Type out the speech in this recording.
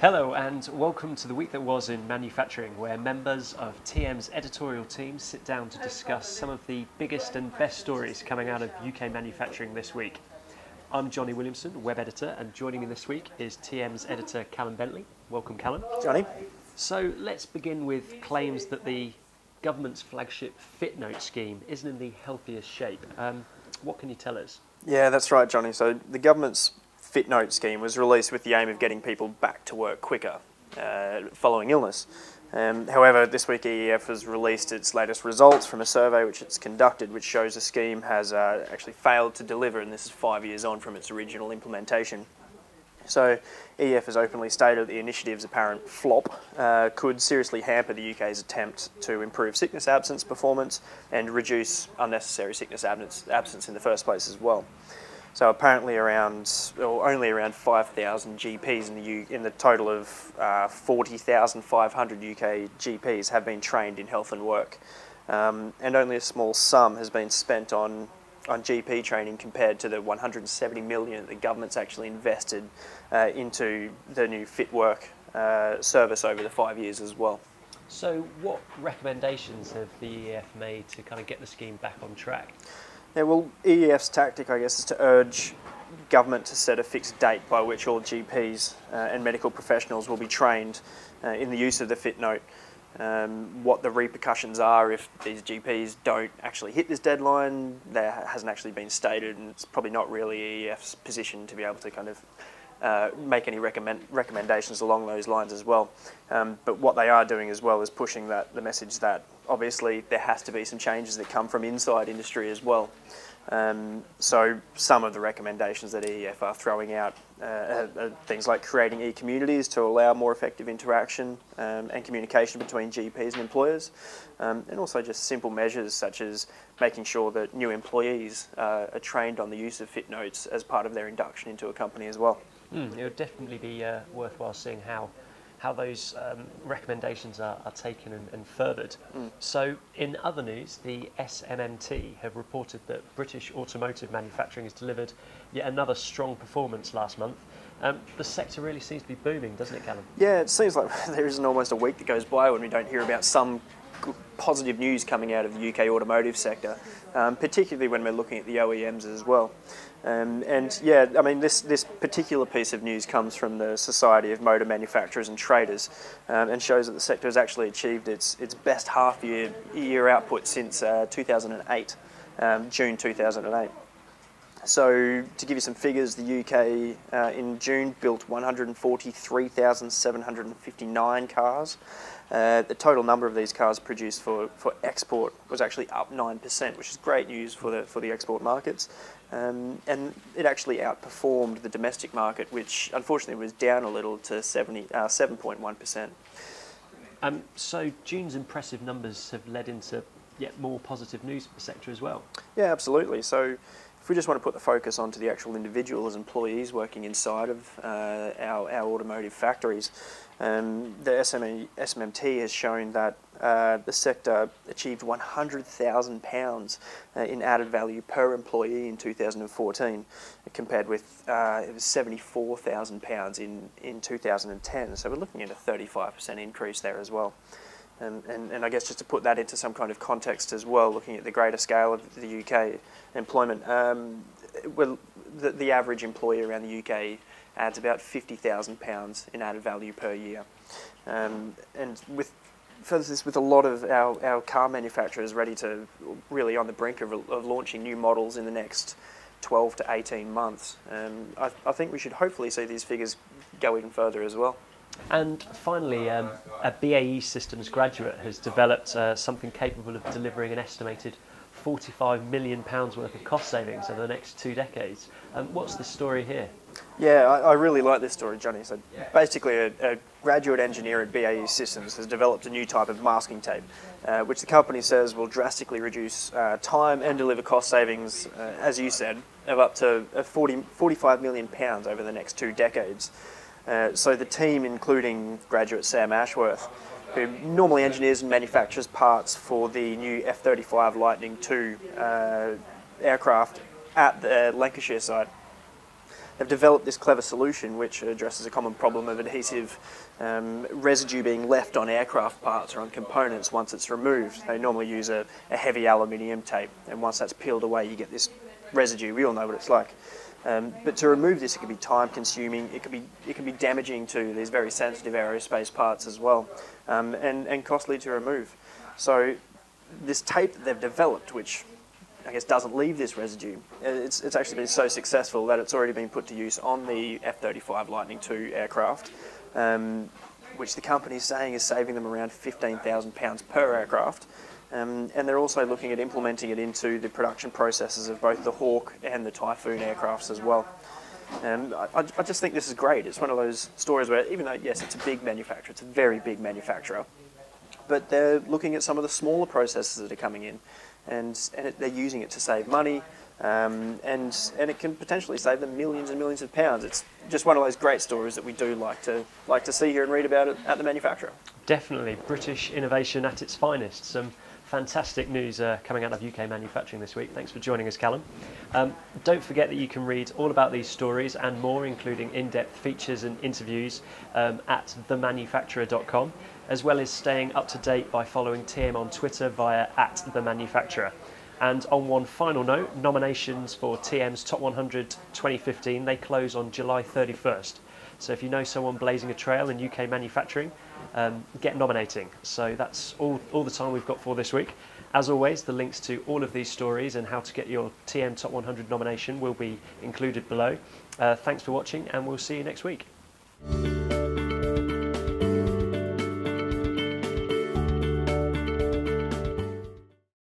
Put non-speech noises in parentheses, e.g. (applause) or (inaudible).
Hello, and welcome to the week that was in manufacturing, where members of TM's editorial team sit down to discuss some of the biggest and best stories coming out of UK manufacturing this week. I'm Johnny Williamson, web editor, and joining me this week is TM's editor Callum Bentley. Welcome, Callum. Johnny. So let's begin with claims that the government's flagship FitNote scheme isn't in the healthiest shape. Um, what can you tell us? Yeah, that's right, Johnny. So the government's FitNote scheme was released with the aim of getting people back to work quicker uh, following illness. Um, however, this week EEF has released its latest results from a survey which it's conducted, which shows the scheme has uh, actually failed to deliver, and this is five years on from its original implementation. So EEF has openly stated that the initiative's apparent flop uh, could seriously hamper the UK's attempt to improve sickness absence performance and reduce unnecessary sickness absence in the first place as well. So apparently around, or only around 5,000 GPs in the, U, in the total of uh, 40,500 UK GPs have been trained in health and work. Um, and only a small sum has been spent on, on GP training compared to the 170 million that the government's actually invested uh, into the new Fit Work uh, service over the five years as well. So what recommendations have the EEF made to kind of get the scheme back on track? Yeah, well, EEF's tactic, I guess, is to urge government to set a fixed date by which all GPs uh, and medical professionals will be trained uh, in the use of the FitNote. Um, what the repercussions are if these GPs don't actually hit this deadline, there hasn't actually been stated, and it's probably not really EEF's position to be able to kind of uh, make any recommend recommendations along those lines as well. Um, but what they are doing as well is pushing that the message that obviously there has to be some changes that come from inside industry as well. Um, so some of the recommendations that EEF are throwing out uh, are, things like creating e-communities to allow more effective interaction um, and communication between GPs and employers, um, and also just simple measures such as making sure that new employees uh, are trained on the use of FitNotes as part of their induction into a company as well. Mm, it would definitely be uh, worthwhile seeing how how those um, recommendations are, are taken and, and furthered. Mm. So, in other news, the SMMT have reported that British automotive manufacturing has delivered yet another strong performance last month. Um, the sector really seems to be booming, doesn't it, Callum? Yeah, it seems like (laughs) there isn't almost a week that goes by when we don't hear about some positive news coming out of the UK automotive sector, um, particularly when we're looking at the OEMs as well. Um, and yeah, I mean, this, this particular piece of news comes from the Society of Motor Manufacturers and Traders um, and shows that the sector has actually achieved its, its best half year, year output since uh, 2008, um, June 2008. So, to give you some figures, the UK uh, in June built 143,759 cars. Uh, the total number of these cars produced for, for export was actually up 9%, which is great news for the, for the export markets. Um, and it actually outperformed the domestic market, which unfortunately was down a little to 70, uh, 7.1%. Um, so June's impressive numbers have led into yet more positive news for the sector as well. Yeah, absolutely. So if we just want to put the focus onto the actual individual as employees working inside of uh, our, our automotive factories, um, the SME, SMMT has shown that uh, the sector achieved £100,000 uh, in added value per employee in 2014, compared with uh, it was £74,000 in, in 2010. So we're looking at a 35% increase there as well. And, and, I guess just to put that into some kind of context as well, looking at the greater scale of the UK employment, um, well, the, the average employee around the UK adds about £50,000 in added value per year. Um, and with for this, with a lot of our, our car manufacturers ready to really on the brink of, of launching new models in the next 12 to 18 months, um, I, I think we should hopefully see these figures go even further as well. And finally, um, a BAE Systems graduate has developed uh, something capable of delivering an estimated 45 million pounds worth of cost savings over the next two decades. Um, what's the story here? Yeah, I, I, really like this story, Johnny. So basically, a, a, graduate engineer at BAE Systems has developed a new type of masking tape, uh, which the company says will drastically reduce uh, time and deliver cost savings, uh, as you said, of up to uh, 40, 45 million pounds over the next two decades. Uh, so the team, including graduate Sam Ashworth, who normally engineers and manufactures parts for the new F-35 Lightning II uh, aircraft at the Lancashire site, they've developed this clever solution which addresses a common problem of adhesive um, residue being left on aircraft parts or on components once it's removed. They normally use a, a heavy aluminium tape, and once that's peeled away, you get this residue. We all know what it's like. Um, but to remove this, it can be time consuming, it can be, it can be damaging to these very sensitive aerospace parts as well, um, and, and costly to remove. So this tape that they've developed, which I guess doesn't leave this residue, it's, it's actually been so successful that it's already been put to use on the F-35 Lightning II aircraft, um, which the company is saying is saving them around £15,000 per aircraft. Um, and they're also looking at implementing it into the production processes of both the Hawk and the Typhoon aircrafts as well. And I, I just think this is great. It's one of those stories where, even though, yes, it's a big manufacturer, it's a very big manufacturer, but they're looking at some of the smaller processes that are coming in, and, and it, they're using it to save money, um, and, and it can potentially save them millions and millions of pounds. It's just one of those great stories that we do like to, like to see here and read about it at the manufacturer. Definitely, British innovation at its finest. Some fantastic news uh, coming out of UK manufacturing this week. Thanks for joining us, Callum. Um, don't forget that you can read all about these stories and more, including in depth features and interviews, um, at themanufacturer.com, as well as staying up to date by following TM on Twitter via at themanufacturer. And on one final note, nominations for TM's Top 100 2015 they close on July 31st. So if you know someone blazing a trail in UK manufacturing, um, get nominating. So that's all, all the time we've got for this week. As always, the links to all of these stories and how to get your TM Top 100 nomination will be included below. Uh, thanks for watching, and we'll see you next week.